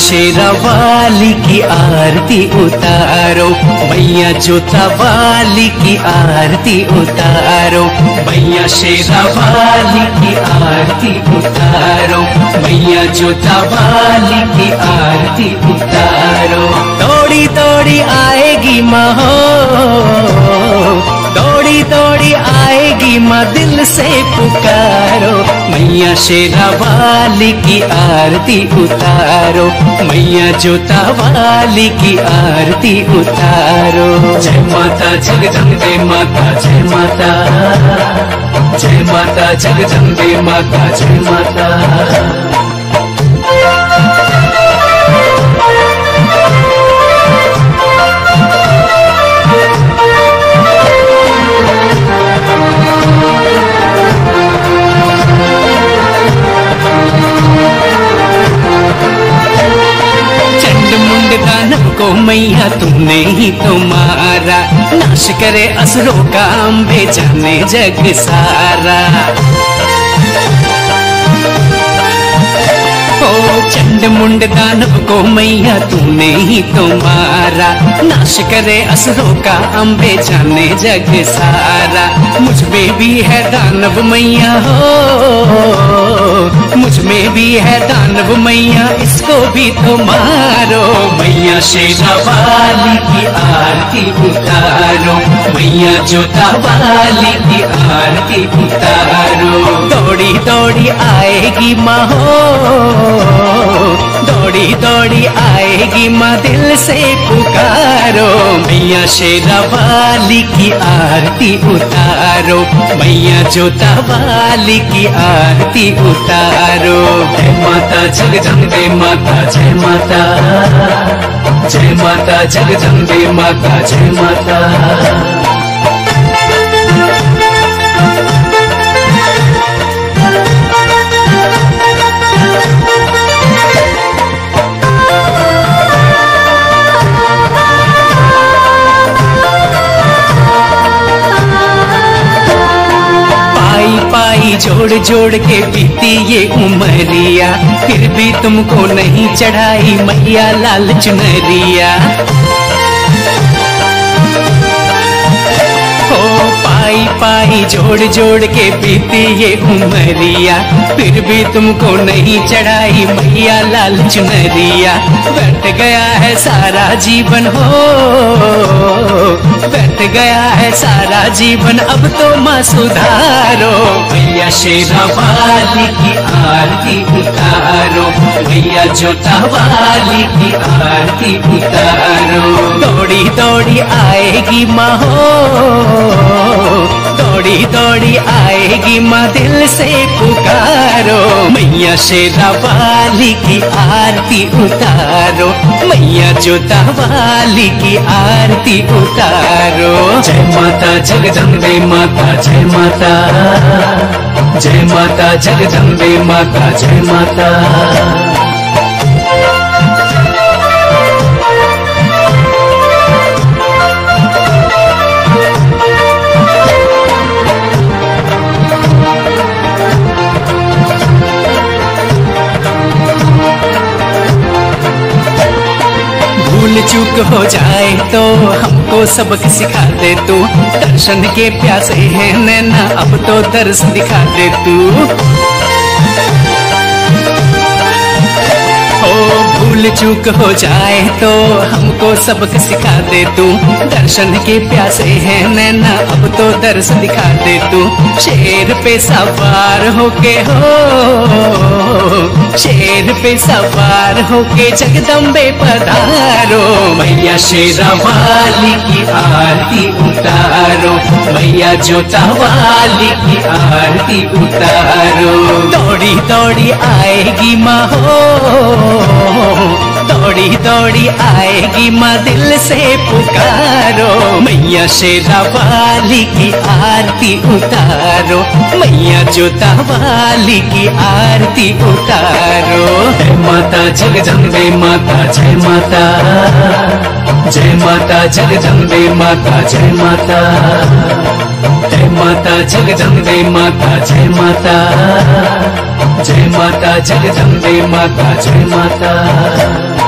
शेरा वाली की आरती उतारो। मैया जोता वाली की आरती उतारो। भैया शेरा वाली की आरती उतारो। मैया जोता वाली की आरती उतारो। दौड़ी दौड़ी आएगी माँ हो दौड़ी दौड़ी आएगी माँ दिल से पुकारो। मैया शेरा वाली की आरती उतारो। मैया जोता वाली की आरती उतारो। जय माता जगदम्बे माता, जय माता। जय माता जगदम्बे माता, जय माता। मैया तुमने ही तो मारा। नाश करे असुरों का बेचाने जग सारा। चंड मुंड दानव को मैया तूने ही तो मारा। नाश करे असुरों का अम्बे जाने जग सारा। मुझमें भी है दानव मैया, हो। मुझमें भी है दानव मैया, इसको भी तो मारो। मैया शेरा वाली की आरती उतारो। मैया जोता वाली की आरती उतारो। दौड़ी दौड़ी आएगी माँ हो दौड़ी आएगी माँ दिल से पुकारो। मैया शेरा वाली की आरती उतारो। मैया जोता वाली की आरती उतारो। जय माता जगदम्बे माता, जय माता। जय माता, जग जंगे माता, जय माता। जोड़ जोड़ के बीती ये उमरिया फिर भी तुमको नहीं चढ़ाई मैया लाल चुनरिया पाई जोड़ जोड़ के बीती ये उमरिया फिर भी तुमको नहीं चढ़ाई मैया लाल चुनरिया। बैठ गया है सारा जीवन, हो। बैठ गया है सारा जीवन, अब तो माँ सुधारो। मैया शेरा वाली की आरती उतारो। मैया जोता वाली की आरती उतारो। दौड़ी दौड़ी आएगी माँ, हो। दौड़ी दौड़ी आएगी माँ दिल से पुकारो। मैया शेरा वाली की आरती उतारो। मैया जोता वाली की आरती उतारो। जय माता जगदम्बे माता, जय माता। जय माता जगदम्बे माता, जय माता। भूल चूक हो जाए तो हमको सबक सिखा दे तू। दर्शन के प्यासे हैं नैना, अब तो दर्श दिखा दे तू। भूल चूक हो जाए तो हमको सबक सिखा दे तू। दर्शन के प्यासे हैं नैना, अब तो दर्श दिखा दे तू। शेर पे सवार होके हो, शेर पे सवार होके जगदम्बे पधारो। मैया शेरा वाली की आरती उतारो मैया जोता वाली की आरती उतारो। दौड़ी दौड़ी आएगी माँ हो दौड़ी दौड़ी आएगी माँ दिल से पुकारो। मैया शेरा वाली की आरती उतारो। मैया जोता वाली की आरती उतारो। जय माता जगदम्बे माता, जय माता। जय माता जगदम्बे माता, जय माता। जय माता जगदम्बे माता, जय माता। जय माता जगदम्बे माता, जय माता।